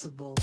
sensible.